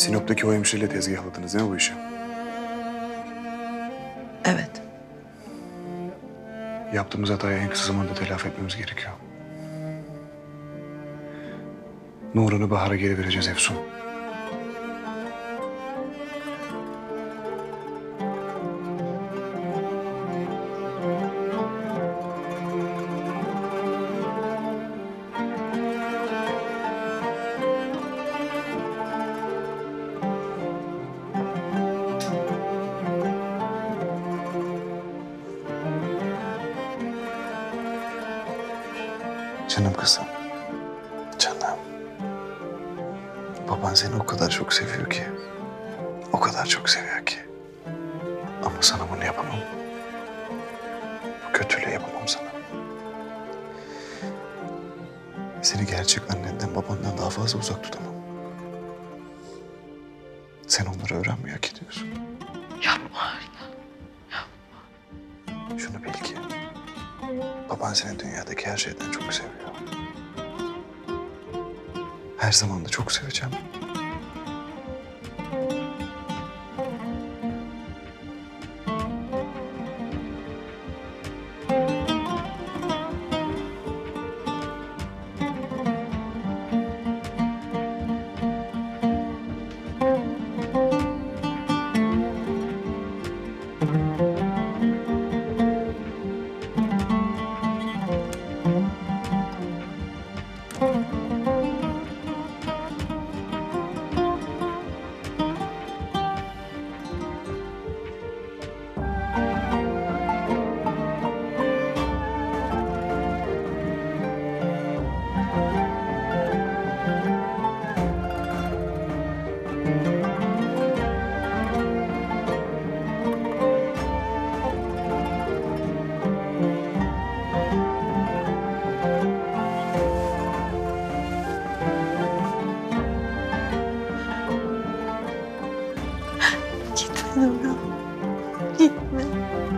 Sinop'taki o hemşireyle tezgahladınız değil mi bu işi? Evet. Yaptığımız hatayı en kısa zamanda telafi etmemiz gerekiyor. Nurhan'ı Bahar'a geri vereceğiz Efsun. Canım kızım. Canım. Baban seni o kadar çok seviyor ki. O kadar çok seviyor ki. Ama sana bunu yapamam. Bu kötülüğü yapamam sana. Seni gerçek annenden babandan daha fazla uzak tutamam. Sen onları öğrenmeyi hak ediyorsun. Yapma. Şunu bil ki baban seni dünyadaki her şeyden çok seviyor. Her zaman da çok seveceğim. 你怎你们